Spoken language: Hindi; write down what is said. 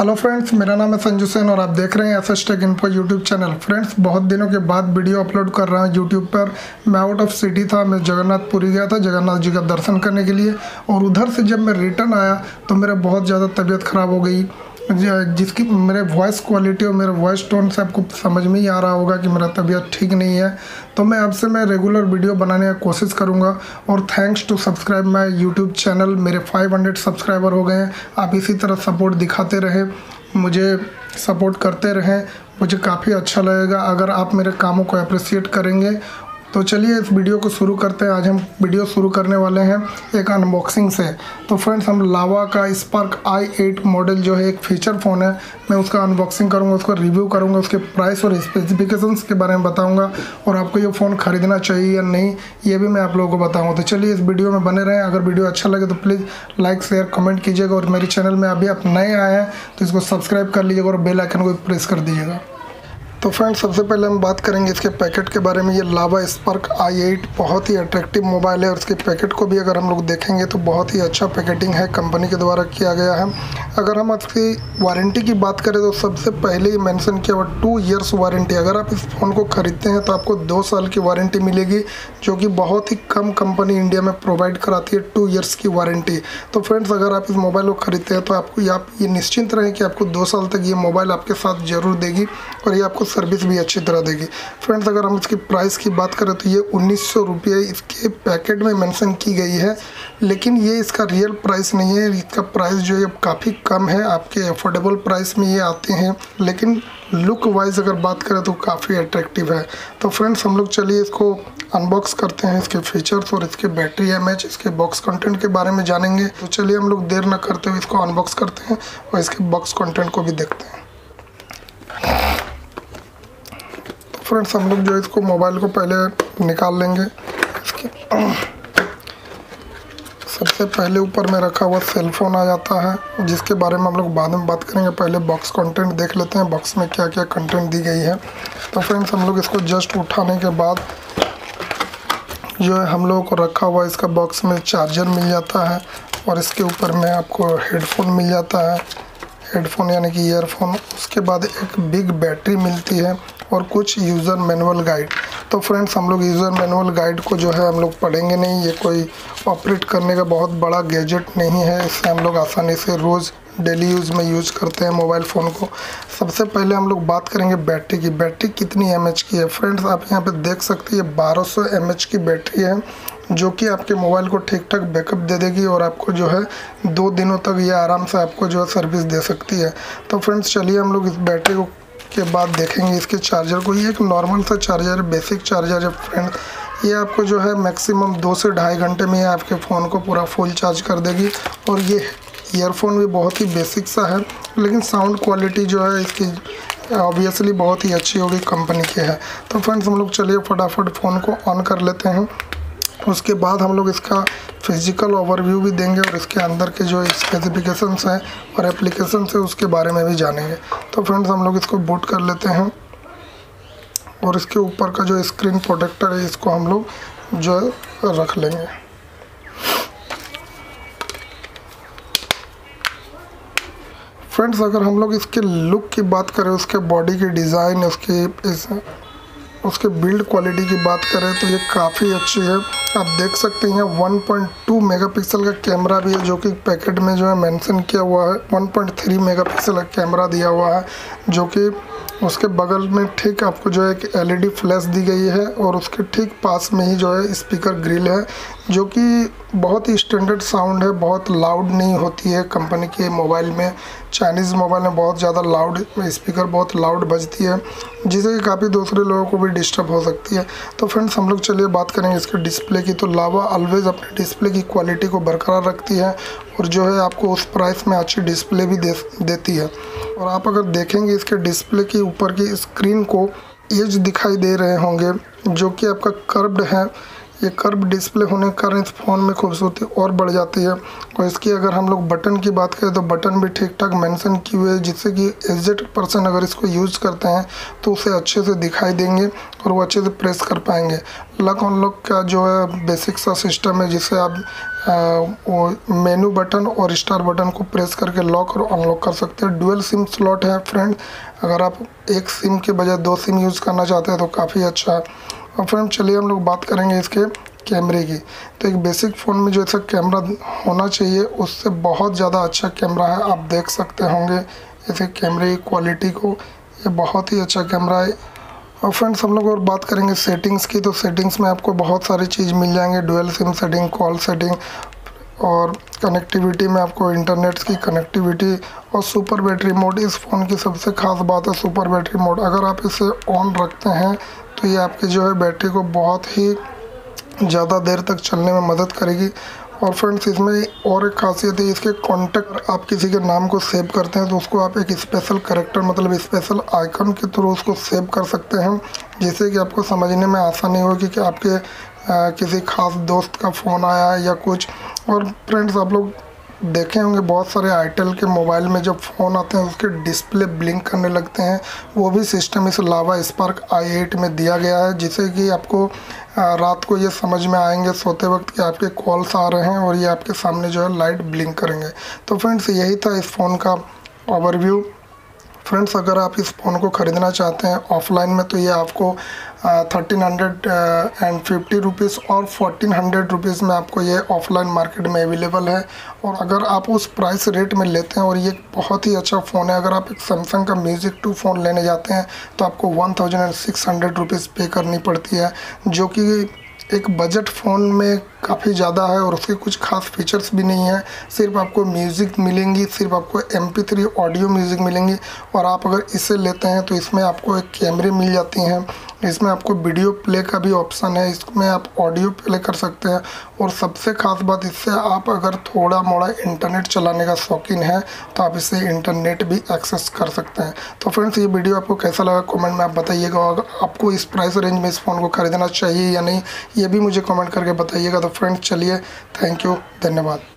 हेलो फ्रेंड्स मेरा नाम है संजू सेन और आप देख रहे हैं S S tech info YouTube channel friends बहुत दिनों के बाद वीडियो अपलोड कर रहा हूँ यूट्यूब पर। मैं आउट ऑफ़ सिटी था, मैं जगन्नाथपुरी गया था, जगन्नाथ जी का दर्शन करने के लिए। और उधर से जब मैं रिटर्न आया तो मेरा बहुत ज़्यादा तबीयत ख़राब हो गई। जिसकी मेरे वॉइस क्वालिटी और मेरे वॉइस टोन से आपको समझ में ही आ रहा होगा कि मेरा तबीयत ठीक नहीं है तो मैं अब से मैं रेगुलर वीडियो बनाने की कोशिश करूँगा। और thanks to subscribe my YouTube channel मेरे 500 सब्सक्राइबर हो गए हैं। आप इसी तरह सपोर्ट दिखाते रहे, मुझे सपोर्ट करते रहें, मुझे काफ़ी अच्छा लगेगा। अगर आप मेरे कामों को अप्रिसिएट करेंगे तो चलिए इस वीडियो को शुरू करते हैं। आज हम वीडियो शुरू करने वाले हैं एक अनबॉक्सिंग से। तो फ्रेंड्स हम लावा का स्पार्क आई एट मॉडल जो है, एक फीचर फ़ोन है। मैं उसका अनबॉक्सिंग करूँगा, उसका रिव्यू करूँगा, उसके प्राइस और स्पेसिफिकेशंस के बारे में बताऊँगा। और आपको ये फ़ोन ख़रीदना चाहिए या नहीं, ये भी मैं आप लोगों को बताऊँगा। तो चलिए इस वीडियो में बने रहें। अगर वीडियो अच्छा लगे तो प्लीज़ लाइक शेयर कमेंट कीजिएगा। और मेरे चैनल में अभी आप नए आए हैं तो इसको सब्सक्राइब कर लीजिएगा और बेलाइकन को प्रेस कर दीजिएगा। तो फ्रेंड्स सबसे पहले हम बात करेंगे इसके पैकेट के बारे में। ये लावा स्पार्क आई एट बहुत ही अट्रैक्टिव मोबाइल है और इसके पैकेट को भी अगर हम लोग देखेंगे तो बहुत ही अच्छा पैकेटिंग है कंपनी के द्वारा किया गया है। अगर हम इसकी वारंटी की बात करें तो सबसे पहले ही मैंसन किया हुआ टू ईयर्स वारंटी अगर आप इस फ़ोन को ख़रीदते हैं तो आपको दो साल की वारंटी मिलेगी, जो कि बहुत ही कम कंपनी इंडिया में प्रोवाइड कराती है टू ईयर्स की वारंटी तो फ्रेंड्स अगर आप इस मोबाइल को ख़रीदते हैं तो आपको, आप ये निश्चिंत रहें कि आपको दो साल तक ये मोबाइल आपके साथ ज़रूर देगी और ये आपको सर्विस भी अच्छी तरह देगी। फ्रेंड्स अगर हम इसकी प्राइस की बात करें तो ये उन्नीस सौ रुपये इसके पैकेट में मेंशन की गई है, लेकिन ये इसका रियल प्राइस नहीं है। इसका प्राइस जो है काफ़ी कम है। आपके अफोर्डेबल प्राइस में ये आते हैं, लेकिन लुक वाइज अगर बात करें तो काफ़ी अट्रैक्टिव है। तो फ्रेंड्स हम लोग चलिए इसको अनबॉक्स करते हैं, इसके फीचर्स और इसके बैटरी एम इसके बॉक्स कंटेंट के बारे में जानेंगे। तो चलिए हम लोग देर न करते हुए इसको अनबॉक्स करते हैं और इसके बॉक्स कंटेंट को भी देखते हैं। फ्रेंड्स हम लोग जो है इसको मोबाइल को पहले निकाल लेंगे। इसके सबसे पहले ऊपर में रखा हुआ सेल फ़ोन आ जाता है, जिसके बारे में हम लोग बाद में बात करेंगे। पहले बॉक्स कंटेंट देख लेते हैं बॉक्स में क्या क्या कंटेंट दी गई है। तो फ्रेंड्स हम लोग इसको जस्ट उठाने के बाद जो है हम लोगों को रखा हुआ इसका बॉक्स में चार्जर मिल जाता है और इसके ऊपर में आपको हेडफोन मिल जाता है। हेडफोन यानी कि ईयरफोन उसके बाद एक बिग बैटरी मिलती है और कुछ यूज़र मैनुअल गाइड तो फ्रेंड्स हम लोग यूज़र मैनुअल गाइड को जो है हम लोग पढ़ेंगे नहीं। ये कोई ऑपरेट करने का बहुत बड़ा गैजेट नहीं है। इससे हम लोग आसानी से रोज़ डेली यूज़ में यूज़ करते हैं मोबाइल फ़ोन को। सबसे पहले हम लोग बात करेंगे बैटरी की। बैटरी कितनी एमएच की है? फ्रेंड्स आप यहाँ पर देख सकते हैं बारह सौ की बैटरी है, जो कि आपके मोबाइल को ठीक ठाक बैकअप दे देगी और आपको जो है दो दिनों तक ये आराम से आपको जो है सर्विस दे सकती है। तो फ्रेंड्स चलिए हम लोग इस बैटरी को के बाद देखेंगे इसके चार्जर को। ये एक नॉर्मल सा चार्जर बेसिक चार्जर है फ्रेंड ये आपको जो है मैक्सिमम दो से ढाई घंटे में आपके फ़ोन को पूरा फुल चार्ज कर देगी। और ये ईयरफोन भी बहुत ही बेसिक सा है, लेकिन साउंड क्वालिटी जो है इसकी ऑब्वियसली बहुत ही अच्छी होगी कंपनी की है। तो फ्रेंड्स हम लोग चलिए फटाफट फ़ोन को ऑन कर लेते हैं। उसके बाद हम लोग इसका फ़िज़िकल ओवरव्यू भी देंगे और इसके अंदर के जो स्पेसिफिकेशंस हैं और एप्लीकेशन है उसके बारे में भी जानेंगे। तो फ्रेंड्स हम लोग इसको बूट कर लेते हैं और इसके ऊपर का जो स्क्रीन प्रोटेक्टर है, इसको हम लोग जो रख लेंगे। फ्रेंड्स अगर हम लोग इसके लुक की बात करें, उसके बॉडी की डिज़ाइन उसकी इस उसके बिल्ड क्वालिटी की बात करें तो ये काफ़ी अच्छी है। आप देख सकते हैं 1.2 मेगापिक्सल का कैमरा भी है, जो कि पैकेट में जो है मेंशन किया हुआ है। 1.3 मेगापिक्सल का कैमरा दिया हुआ है, जो कि उसके बगल में ठीक आपको जो है एक एलईडी फ्लैश दी गई है और उसके ठीक पास में ही जो है स्पीकर ग्रिल है, जो कि बहुत ही स्टैंडर्ड साउंड है, बहुत लाउड नहीं होती है कंपनी के मोबाइल में। चाइनीज़ मोबाइल में बहुत ज़्यादा लाउड स्पीकर बहुत लाउड बजती है, जिससे कि काफ़ी दूसरे लोगों को भी डिस्टर्ब हो सकती है। तो फ्रेंड्स हम लोग चलिए बात करेंगे इसके डिस्प्ले की। तो लावा ऑलवेज़ अपने डिस्प्ले की क्वालिटी को बरकरार रखती है और जो है आपको उस प्राइस में अच्छी डिस्प्ले भी दे, देती है। और आप अगर देखेंगे इसके डिस्प्ले के ऊपर की स्क्रीन को एज दिखाई दे रहे होंगे, जो कि आपका कर्व्ड है। ये कर्व डिस्प्ले होने के कारण इस फ़ोन में खूबसूरती और बढ़ जाती है। और इसकी अगर हम लोग बटन की बात करें तो बटन भी ठीक ठाक मेंशन किए हुए हैं, जिससे कि एजेड पर्सन अगर इसको यूज़ करते हैं तो उसे अच्छे से दिखाई देंगे और वो अच्छे से प्रेस कर पाएँगे। लक ऑन अनलॉक का जो है बेसिक सा सिस्टम है, जिससे आप मेनू बटन और स्टार बटन को प्रेस करके लॉक और अनलॉक कर सकते हैं। डुअल सिम स्लॉट है फ्रेंड अगर आप एक सिम के बजाय दो सिम यूज़ करना चाहते हैं तो काफ़ी अच्छा। है और फ्रेंड चलिए हम लोग बात करेंगे इसके कैमरे की। तो एक बेसिक फ़ोन में जो ऐसा कैमरा होना चाहिए, उससे बहुत ज़्यादा अच्छा कैमरा है। आप देख सकते होंगे, ऐसे कैमरे की क्वालिटी को। ये बहुत ही अच्छा कैमरा है। और फ्रेंड्स हम लोग और बात करेंगे सेटिंग्स की। तो सेटिंग्स में आपको बहुत सारी चीज़ मिल जाएँगे। Dual SIM setting call setting और कनेक्टिविटी में आपको इंटरनेट की कनेक्टिविटी और सुपर बैटरी मोड इस फ़ोन की सबसे ख़ास बात है सुपर बैटरी मोड अगर आप इसे ऑन रखते हैं तो ये आपकी जो है बैटरी को बहुत ही ज़्यादा देर तक चलने में मदद करेगी। और फ्रेंड्स इसमें और एक खासियत है इसके कॉन्टेक्ट आप किसी के नाम को सेव करते हैं तो उसको आप एक स्पेशल करेक्टर मतलब स्पेशल आइकन के थ्रू उसको सेव कर सकते हैं जिससे कि आपको समझने में आसानी होगी कि आपके आ, किसी खास दोस्त का फ़ोन आया या कुछ। और फ्रेंड्स आप लोग देखे होंगे, बहुत सारे आईटेल के मोबाइल में जब फ़ोन आते हैं, उसके डिस्प्ले ब्लिंक करने लगते हैं। वो भी सिस्टम इस लावा स्पार्क आई एट में दिया गया है, जिससे कि आपको रात को ये समझ में आएँगे सोते वक्त कि आपके कॉल्स आ रहे हैं और ये आपके सामने जो है लाइट ब्लिंक करेंगे। तो फ्रेंड्स यही था इस फ़ोन का ओवरव्यू फ्रेंड्स अगर आप इस फ़ोन को ख़रीदना चाहते हैं ऑफलाइन में तो ये आपको thirteen hundred and fifty rupees और फोर्टीन हंड्रेड रुपीज़ में आपको ये ऑफलाइन मार्केट में अवेलेबल है। और अगर आप उस प्राइस रेट में लेते हैं, और ये बहुत ही अच्छा फ़ोन है, अगर आप एक सैमसंग का म्यूज़िक टू फ़ोन लेने जाते हैं तो आपको one thousand and six hundred rupees पे करनी पड़ती है, जो कि एक बजट फ़ोन में काफ़ी ज़्यादा है और उसके कुछ खास फीचर्स भी नहीं है। सिर्फ़ आपको म्यूज़िक मिलेंगी, सिर्फ़ आपको एम थ्री ऑडियो म्यूज़िक मिलेंगी और आप अगर इसे लेते हैं तो इसमें आपको एक कैमरे मिल जाती हैं। इसमें आपको वीडियो प्ले का भी ऑप्शन है। इसमें आप ऑडियो प्ले कर सकते हैं और सबसे ख़ास बात इससे आप अगर थोड़ा मोड़ा इंटरनेट चलाने का शौकीन है तो आप इससे इंटरनेट भी एक्सेस कर सकते हैं। तो फ्रेंड्स ये वीडियो आपको कैसा लगा कमेंट में आप बताइएगा आपको इस प्राइस रेंज में इस फ़ोन को ख़रीदना चाहिए या नहीं, ये भी मुझे कमेंट करके बताइएगा। तो फ्रेंड्स चलिए थैंक यू धन्यवाद।